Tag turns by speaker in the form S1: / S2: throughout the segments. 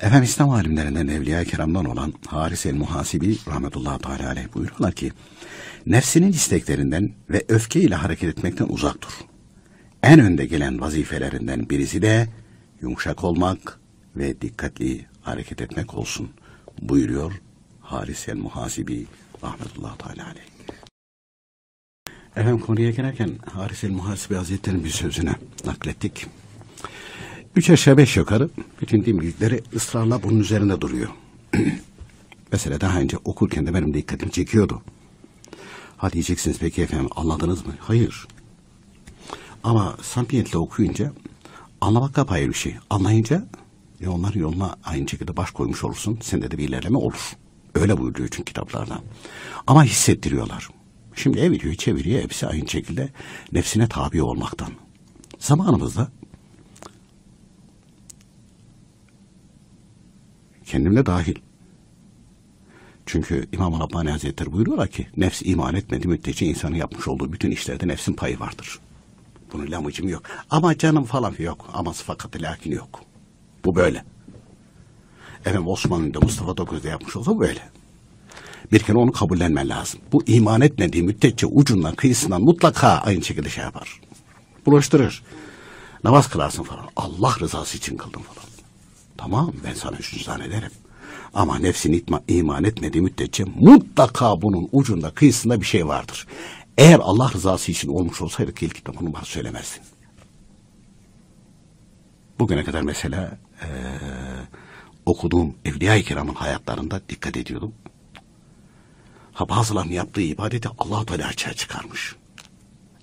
S1: Efendim İslam alimlerinden Evliya-i Kiram'dan olan Haris el-Muhasibi rahmetullahi teala aleyh buyuruyorlar ki nefsinin isteklerinden ve öfkeyle hareket etmekten uzak dur. En önde gelen vazifelerinden birisi de yumuşak olmak ve dikkatli hareket etmek olsun buyuruyor Haris el-Muhasibi rahmetullahi teala aleyh. Efendim konuya girerken Haris el-Muhasibi Hazretleri'nin bir sözüne naklettik. Üç aşağı beş yukarı bütün din büyükleri ısrarla bunun üzerinde duruyor. Mesela daha önce okurken de benim dikkatimi çekiyordu. Ha diyeceksiniz peki efendim anladınız mı? Hayır. Ama samimiyetle okuyunca anlamak apayrı bir şey. Anlayınca e, onların yoluna aynı şekilde baş koymuş olursun. Sende de bir ilerleme olur. Öyle buyuruyor çünkü kitaplarda. Ama hissettiriyorlar. Şimdi eviriyor çeviriyor hepsi aynı şekilde nefsine tabi olmaktan. Zamanımızda kendimde dahil. Çünkü İmam Rabbani Hazretleri buyuruyorlar ki nefs iman etmedi müddetçe insanın yapmış olduğu bütün işlerde nefsin payı vardır. Bunun lamıcım yok. Ama canım falan yok. Aması fakat lakin yok. Bu böyle. Efendim Osman'ın da Mustafa Dokuz'da yapmış olsa böyle. Bir kere onu kabullenmen lazım. Bu iman etmediği müddetçe ucundan kıyısından mutlaka aynı şekilde şey yapar. Bulaştırır. Namaz kılarsın falan. Allah rızası için kıldım falan. Tamam ben sana üçüncü zannederim. Ama nefsin itma, iman etmediği müddetçe mutlaka bunun ucunda kıyısında bir şey vardır. Eğer Allah rızası için olmuş olsaydı ilk kitap bunu bana söylemezdin. Bugüne kadar mesela ee, okuduğum Evliya-i Kiram'ın hayatlarında dikkat ediyordum. Ha bazılarının yaptığı ibadeti allah Teala açığa çıkarmış.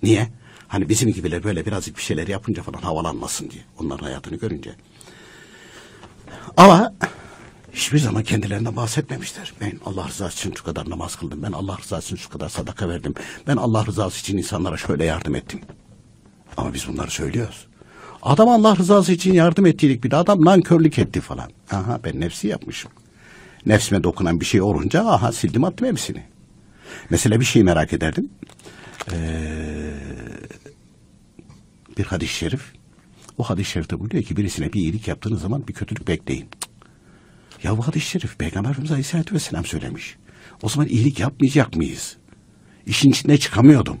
S1: Niye? Hani bizim gibiler böyle birazcık bir şeyler yapınca falan havalanmasın diye. Onların hayatını görünce. Ama hiçbir zaman kendilerinden bahsetmemişler. Ben Allah rızası için şu kadar namaz kıldım. Ben Allah rızası için şu kadar sadaka verdim. Ben Allah rızası için insanlara şöyle yardım ettim. Ama biz bunları söylüyoruz. Adam Allah rızası için yardım ettiydik bir de adam nankörlük etti falan. Aha ben nefsi yapmışım. Nefsime dokunan bir şey olunca aha sildim attım hepsini. Mesela bir şey merak ederdim. Ee, bir hadis-i şerif. O hadis-i şerifte buyuruyor ki birisine bir iyilik yaptığınız zaman bir kötülük bekleyin. Ya bu hadis-i şerif Peygamberimiz Aleyhisselatü Vesselam söylemiş. O zaman iyilik yapmayacak mıyız? İşin içine çıkamıyordum.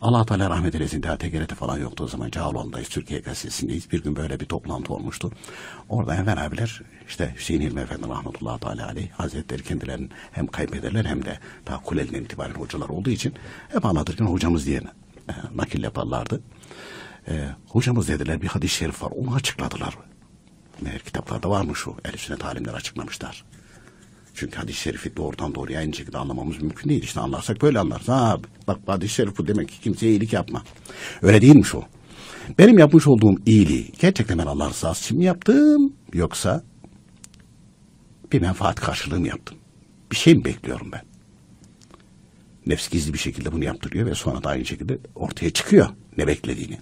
S1: Allah Teala rahmet eylesin. Daha TGRT falan yoktu o zaman. Cağaloğlu'ndayız. Türkiye gazetesindeyiz. Bir gün böyle bir toplantı olmuştu. Orada Enver abiler işte Hüseyin İlmi Efendi rahmetullahi teala aleyh hazretleri kendilerini hem kaybederler hem de daha kulelinden itibaren hocalar olduğu için hep anlatırken hocamız diye e, nakil yaparlardı. E, hocamız dediler bir hadis-i şerif var. Onu açıkladılar. Meğer kitaplarda varmış o. El sünnet alimler açıklamışlar. Çünkü hadis-i şerifi doğrudan doğruya aynı şekilde anlamamız mümkün değil. İşte anlarsak böyle anlarız. Ha, bak hadis-i şerif bu demek ki kimseye iyilik yapma. Öyle değilmiş o. Benim yapmış olduğum iyiliği gerçekten ben Allah rızası için mi yaptım yoksa bir menfaat karşılığı mı yaptım? Bir şey mi bekliyorum ben? Nefs gizli bir şekilde bunu yaptırıyor ve sonra da aynı şekilde ortaya çıkıyor ne beklediğini.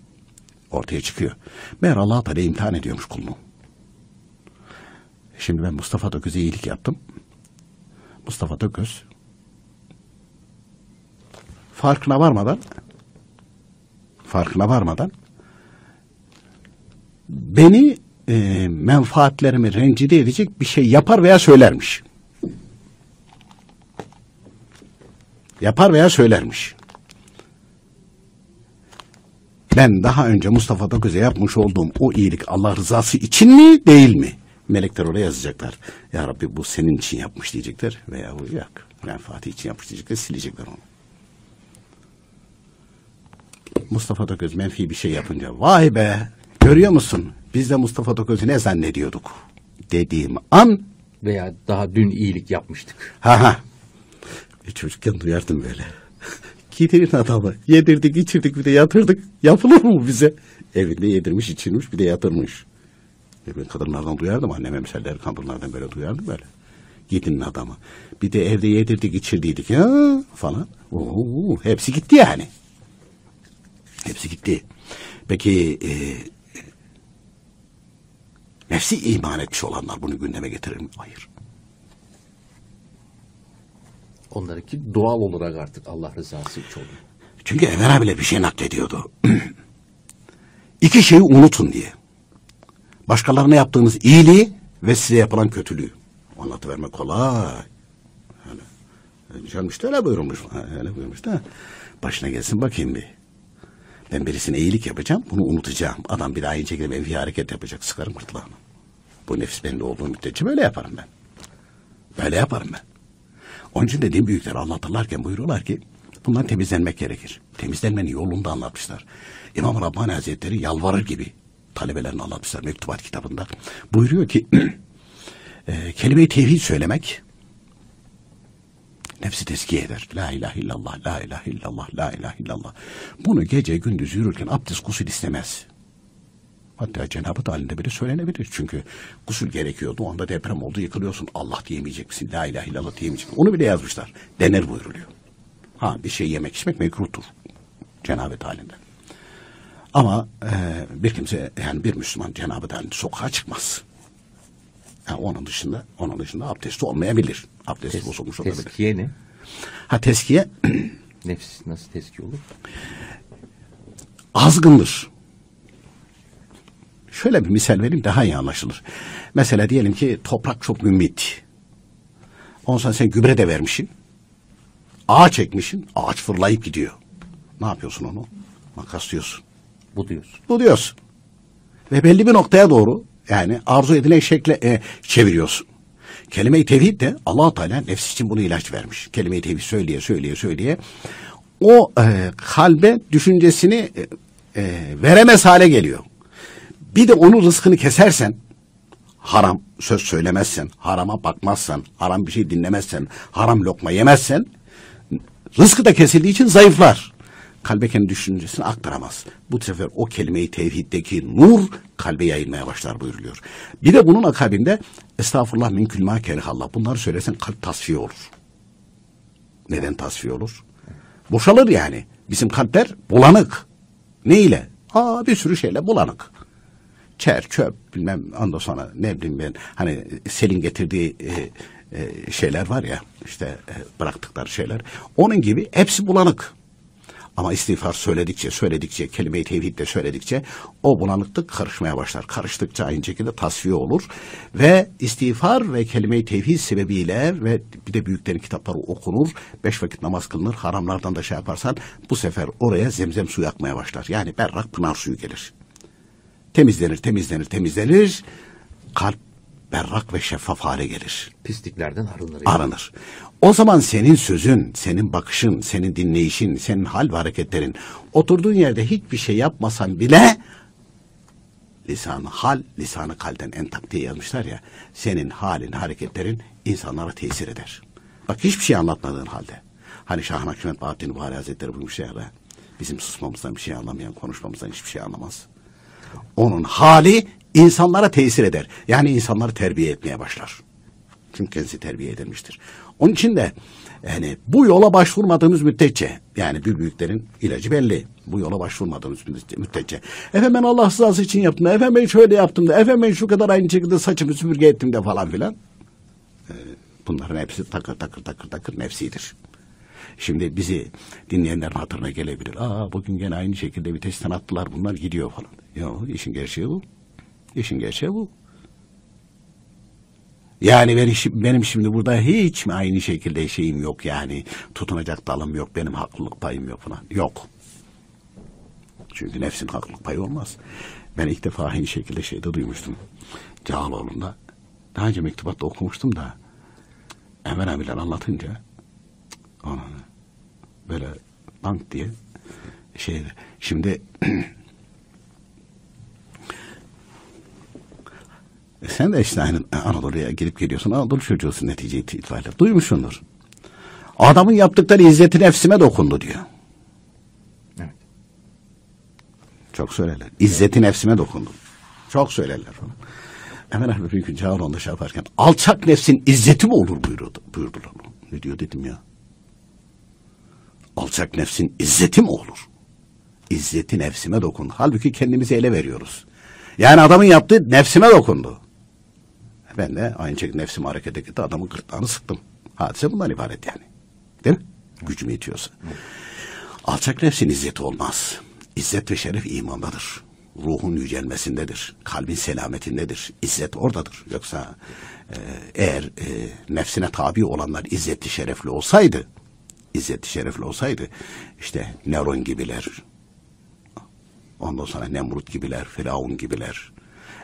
S1: Ortaya çıkıyor. Meğer Allah Teala imtihan ediyormuş kulunu. Şimdi ben Mustafa Döküz'e iyilik yaptım. Mustafa Dököz farkına varmadan farkına varmadan beni e, menfaatlerimi rencide edecek bir şey yapar veya söylermiş. Yapar veya söylermiş. Ben daha önce Mustafa Dokuz'a yapmış olduğum o iyilik Allah rızası için mi değil mi? Melekler oraya yazacaklar. Ya Rabbi bu senin için yapmış diyecekler. Veya bu yok. Menfaati için yapmış diyecekler. Silecekler onu. Mustafa Toköz menfi bir şey yapınca vay be görüyor musun? Biz de Mustafa Toköz'ü ne zannediyorduk? Dediğim an
S2: Veya daha dün iyilik yapmıştık.
S1: ha ha. E, çocukken duyardım böyle. Getirin adamı. Yedirdik, içirdik, bir de yatırdık. Yapılır mı bize? Evinde yedirmiş, içirmiş, bir de yatırmış. E ben kadınlardan duyardım. Annem emserleri kadınlardan böyle duyardım böyle. Gidin adamı. Bir de evde yedirdik, içirdiydik ya falan. Oo, hepsi gitti yani. Hepsi gitti. Peki e, nefsi iman etmiş olanlar bunu gündeme getirir mi? Hayır.
S2: Onlarınki doğal olarak artık Allah rızası için oluyor.
S1: Çünkü Enver abiyle bir şey naklediyordu. İki şeyi unutun diye. Başkalarına yaptığınız iyiliği ve size yapılan kötülüğü. Anlatıvermek kolay. Öyle. Canım işte öyle buyurmuş. Öyle buyurmuş da. Başına gelsin bakayım bir. Ben birisine iyilik yapacağım, bunu unutacağım. Adam bir daha aynı şekilde menfi hareket yapacak, sıkarım gırtlağını. Bu nefis bende olduğu müddetçe böyle yaparım ben. Böyle yaparım ben. Onun için dediğim büyükler anlatırlarken buyuruyorlar ki bundan temizlenmek gerekir. Temizlenmenin yolunu da anlatmışlar. İmam Rabbani Hazretleri yalvarır gibi talebelerini anlatmışlar mektubat kitabında. Buyuruyor ki e, kelime-i tevhid söylemek nefsi tezkiye eder. La ilahe illallah, la ilahe illallah, la ilahe illallah. Bunu gece gündüz yürürken abdest gusül istemez. Hatta cenabet halinde bile söylenebilir. Çünkü gusül gerekiyordu. O anda deprem oldu yıkılıyorsun. Allah diyemeyecek misin? La ilahe illallah diyemeyecek misin? Onu bile yazmışlar. Denir buyuruluyor. Ha bir şey yemek içmek mekruhtur. Cenabet halinde. Ama e, bir kimse yani bir Müslüman cenabet halinde sokağa çıkmaz. Yani onun dışında onun dışında abdesti olmayabilir. Abdesti bozulmuş olabilir.
S2: Teskiye ne?
S1: Ha teskiye
S2: Nefs nasıl teskiye olur?
S1: azgındır. Şöyle bir misal vereyim daha iyi anlaşılır. Mesela diyelim ki toprak çok mümbit. Ondan sonra sen gübre de vermişsin. Ağaç ekmişsin. Ağaç fırlayıp gidiyor. Ne yapıyorsun onu? Makaslıyorsun.
S2: Bu diyorsun.
S1: Bu diyorsun. Ve belli bir noktaya doğru yani arzu edilen şekle e, çeviriyorsun. Kelime-i tevhid de allah Teala nefs için bunu ilaç vermiş. Kelime-i tevhid söyleye söyleye söyleye o e, kalbe düşüncesini e, e, veremez hale geliyor. Bir de onun rızkını kesersen haram söz söylemezsen, harama bakmazsan, haram bir şey dinlemezsen, haram lokma yemezsen rızkı da kesildiği için zayıflar. Kalbe kendi düşüncesini aktaramaz. Bu sefer o kelimeyi tevhiddeki nur kalbe yayılmaya başlar buyuruluyor. Bir de bunun akabinde estağfurullah minkül ma kerihallah. Bunları söylesen kalp tasfiye olur. Neden tasfiye olur? Boşalır yani. Bizim kalpler bulanık. Ne ile? Aa bir sürü şeyle bulanık. Çer, çöp, bilmem ondan sonra ne bileyim ben hani selin getirdiği e, e, şeyler var ya işte e, bıraktıkları şeyler. Onun gibi hepsi bulanık. Ama istiğfar söyledikçe, söyledikçe, kelime-i tevhid de söyledikçe o bulanıklık karışmaya başlar. Karıştıkça aynı şekilde tasfiye olur. Ve istiğfar ve kelime-i tevhid sebebiyle ve bir de büyüklerin kitapları okunur. Beş vakit namaz kılınır. Haramlardan da şey yaparsan bu sefer oraya zemzem suyu akmaya başlar. Yani berrak pınar suyu gelir. Temizlenir, temizlenir, temizlenir. Kalp berrak ve şeffaf hale gelir
S2: Pisliklerden arınır.
S1: aranır. O zaman senin sözün, senin bakışın, senin dinleyişin, senin hal ve hareketlerin oturduğun yerde hiçbir şey yapmasan bile lisanı hal, lisanı kalden en tak diye yazmışlar ya. Senin halin, hareketlerin insanlara tesir eder. Bak hiçbir şey anlatmadığın halde. Hani Şah Nakşibend Bahattin Buhari Hazretleri buymuş ya da bizim susmamızdan bir şey anlamayan, konuşmamızdan hiçbir şey anlamaz. Onun hali insanlara tesir eder. Yani insanları terbiye etmeye başlar. Çünkü kendisi terbiye edilmiştir. Onun için de yani bu yola başvurmadığımız müddetçe yani bir büyüklerin ilacı belli. Bu yola başvurmadığımız müddetçe. Efendim ben Allah rızası için yaptım da, efendim ben şöyle yaptım da, efendim ben şu kadar aynı şekilde saçımı süpürge ettim de falan filan. Ee, bunların hepsi takır takır takır takır nefsidir. Şimdi bizi dinleyenlerin hatırına gelebilir. Aa bugün gene aynı şekilde bir testten attılar bunlar gidiyor falan. Yok işin gerçeği bu. İşin gerçeği bu. Yani ben benim şimdi burada hiç mi aynı şekilde şeyim yok yani. Tutunacak dalım yok, benim haklılık payım yok falan. Yok. Çünkü nefsin haklılık payı olmaz. Ben ilk defa aynı şekilde şeyde duymuştum. Cağaloğlu'nda. Daha önce mektubatta okumuştum da Emel abiler anlatınca ona böyle bank diye şey şimdi E sen de işte aynı Anadolu'ya girip geliyorsun. Anadolu çocuğusun netice itibariyle. Duymuşsundur. Adamın yaptıkları izzeti nefsime dokundu diyor.
S2: Evet.
S1: Çok söylerler. İzzeti nefsime dokundu. Çok söylerler onu. Hemen gün Cağaloğlu'nda şey yaparken alçak nefsin izzeti mi olur buyurdu, buyurdular. Ne diyor dedim ya. Alçak nefsin izzeti mi olur? İzzeti nefsime dokundu. Halbuki kendimizi ele veriyoruz. Yani adamın yaptığı nefsime dokundu. Ben de aynı şekilde nefsim harekete gitti. Adamın gırtlağını sıktım. Hadise bundan ibaret yani. Değil mi? Gücüm yetiyorsa. Alçak nefsin izzeti olmaz. İzzet ve şeref imandadır. ruhun yücelmesindedir. Kalbin selametindedir. İzzet oradadır. Yoksa e, eğer e, nefsine tabi olanlar izzetli şerefli olsaydı, izzetli şerefli olsaydı işte Neron gibiler, ondan sonra Nemrut gibiler, Firavun gibiler.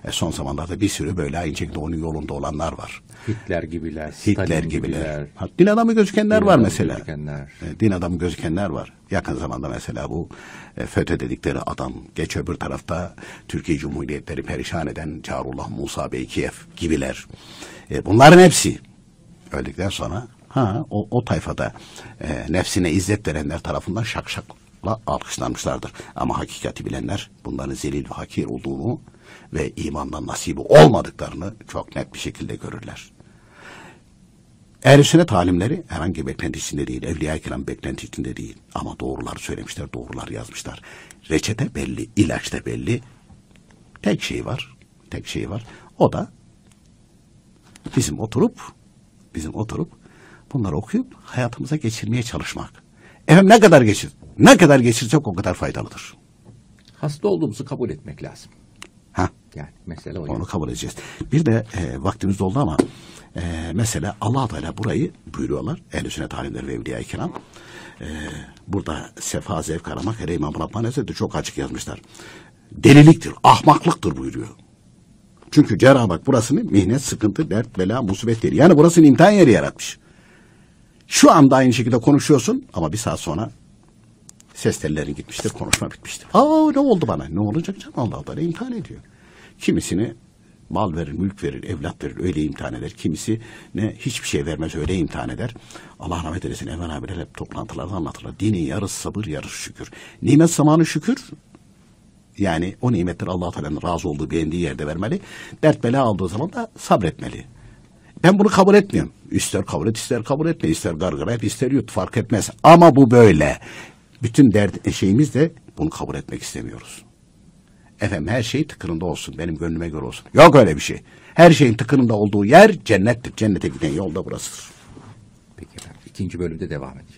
S1: E, son zamanlarda bir sürü böyle aynı şekilde onun yolunda olanlar var.
S2: Hitler gibiler,
S1: Hitler
S2: Stalin
S1: gibiler. Ha, Din adamı gözükenler
S2: Din
S1: var
S2: adamı
S1: mesela.
S2: gözükenler.
S1: E, din adamı gözükenler var. Yakın zamanda mesela bu e, FETÖ dedikleri adam geç öbür tarafta Türkiye Cumhuriyetleri perişan eden Çağrullah Musa Beykiyev gibiler. E, bunların hepsi öldükten sonra ha o, o tayfada e, nefsine izzet verenler tarafından şakşakla alkışlanmışlardır. Ama hakikati bilenler bunların zelil ve hakir olduğunu ve imandan nasibi olmadıklarını çok net bir şekilde görürler. Ehl-i sünnet alimleri herhangi bir beklenti değil, evliya-i kiram beklenti içinde değil. Ama doğrular söylemişler, doğrular yazmışlar. Reçete belli, ilaç da belli. Tek şey var, tek şey var. O da bizim oturup, bizim oturup bunları okuyup hayatımıza geçirmeye çalışmak. Efendim ne kadar geçir, ne kadar geçirsek o kadar faydalıdır.
S2: Hasta olduğumuzu kabul etmek lazım.
S1: Ha,
S2: Yani mesele o.
S1: Onu kabul edeceğiz. Bir de e, vaktimiz doldu ama e, mesela allah Teala burayı buyuruyorlar. Ehl-i sünnet alimleri ve evliya-i kiram. E, burada sefa zevk aramak hele İmam Rabbani Hazretleri çok açık yazmışlar. Deliliktir, ahmaklıktır buyuruyor. Çünkü Cenab-ı Hak burasını mihnet, sıkıntı, dert, bela, musibet değil. Yani burasını imtihan yeri yaratmış. Şu anda aynı şekilde konuşuyorsun ama bir saat sonra ses tellerin gitmiştir, konuşma bitmiştir. Aa ne oldu bana? Ne olacak canım? Allah Allah imtihan ediyor. Kimisini mal verir, mülk verir, evlat verir, öyle imtihan eder. Kimisi ne hiçbir şey vermez, öyle imtihan eder. Allah rahmet eylesin. Evvel abiler hep toplantılarda anlatırlar. Dinin yarısı sabır, yarısı şükür. Nimet zamanı şükür, yani o nimetleri allah Teala'nın razı olduğu, beğendiği yerde vermeli. Dert bela aldığı zaman da sabretmeli. Ben bunu kabul etmiyorum. İster kabul et, ister kabul etme, ister gargara et, ister yut, fark etmez. Ama bu böyle. Bütün dert şeyimiz de bunu kabul etmek istemiyoruz. Efendim her şey tıkırında olsun, benim gönlüme göre olsun. Yok öyle bir şey. Her şeyin tıkırında olduğu yer cennettir. Cennete giden yol da burasıdır.
S2: Peki efendim. İkinci bölümde devam edeceğiz.